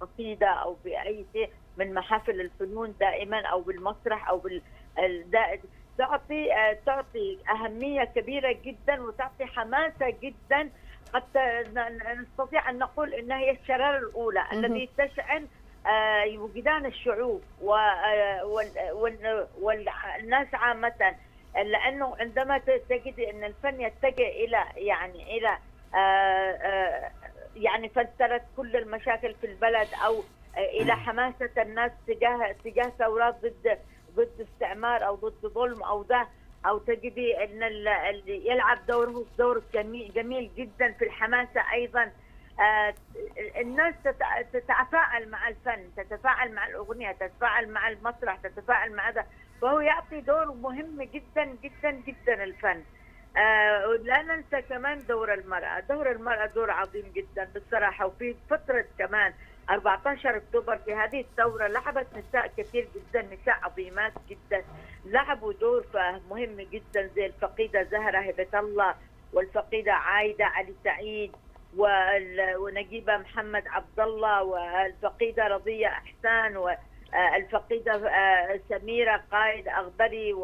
قصيده أو بأي شيء من محافل الفنون دائما أو بالمسرح أو بال تعطي تعطي أهمية كبيرة جدا وتعطي حماسة جدا. قد نستطيع أن نقول إنها هي الشرارة الأولى الذي تشعل وجدان الشعوب والناس عامة. لأنه عندما تجد إن الفن يتجه إلى يعني إلى يعني فلترت كل المشاكل في البلد أو إلى حماسة الناس تجاه تجاه ثورات ضد ضد استعمار أو ضد ظلم أو ده أو تجدي إن اللي يلعب دوره دور جميل, جميل جدا في الحماسة أيضا. آه الناس تتفاعل مع الفن تتفاعل مع الأغنية تتفاعل مع المسرح تتفاعل مع ده. فهو يعطي دور مهم جدا جدا جدا الفن. آه لا ننسى كمان دور المرأة. دور المرأة دور عظيم جدا بالصراحة وفي فترة كمان 14 أكتوبر في هذه الثورة لعبت نساء كثير جدا نساء عظيمات جدا. لعبوا دور مهم جدا زي الفقيدة زهرة هبة الله والفقيدة عايدة علي سعيد ونجيبة محمد عبد الله والفقيدة رضية أحسان والفقيدة سميرة قائد أغبري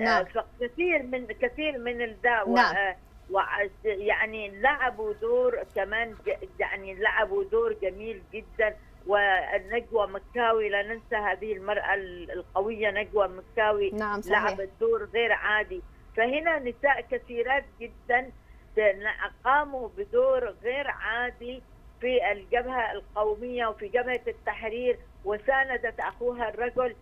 نعم. كثير من كثير من الداء نعم. ويعني لعبوا دور كمان يعني لعبوا دور جميل جدا ونجوى مكاوي لا ننسى هذه المرأة القوية نجوى مكاوي نعم صحيح. لعبت دور غير عادي فهنا نساء كثيرات جدا قاموا بدور غير عادي في الجبهة القومية وفي جبهة التحرير وساندت أخوها الرجل